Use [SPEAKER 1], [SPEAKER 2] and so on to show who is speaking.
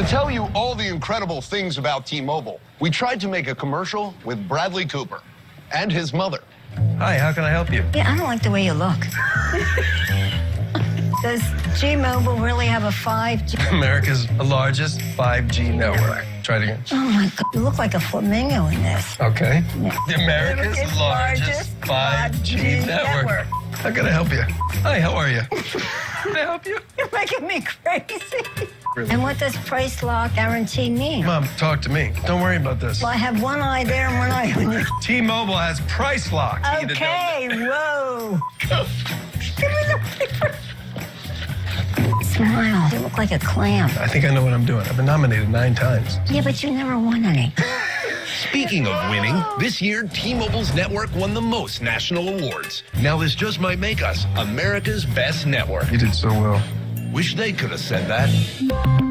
[SPEAKER 1] To tell you all the incredible things about T-Mobile, we tried to make a commercial with Bradley Cooper and his mother.
[SPEAKER 2] Hi, how can I help you?
[SPEAKER 3] Yeah, I don't like the way you look. Does G-Mobile really have a 5G?
[SPEAKER 2] America's largest 5G network. Try it again.
[SPEAKER 3] Oh my God, you look like a flamingo in this.
[SPEAKER 2] Okay. The America's
[SPEAKER 3] America's
[SPEAKER 2] largest
[SPEAKER 3] largest
[SPEAKER 2] 5G
[SPEAKER 3] 5G
[SPEAKER 2] network.
[SPEAKER 3] network.
[SPEAKER 2] How can I help you? Hi, how are you? Can I help you?
[SPEAKER 3] You're making me crazy. And what does price lock guarantee mean?
[SPEAKER 2] Mom, talk to me. Don't worry about this.
[SPEAKER 3] Well, I have one eye there and one eye on you.
[SPEAKER 2] T-Mobile has price lock. You need to know
[SPEAKER 3] Okay, whoa. Give me the paper. Smile. You look like a clam.
[SPEAKER 2] I think I know what I'm doing. I've been nominated nine times.
[SPEAKER 3] Yeah, but you never won any.
[SPEAKER 4] Speaking of winning, this year T-Mobile's network won the most national awards. Now this just might make us America's best network.
[SPEAKER 2] You did so well.
[SPEAKER 4] Wish they could have said that.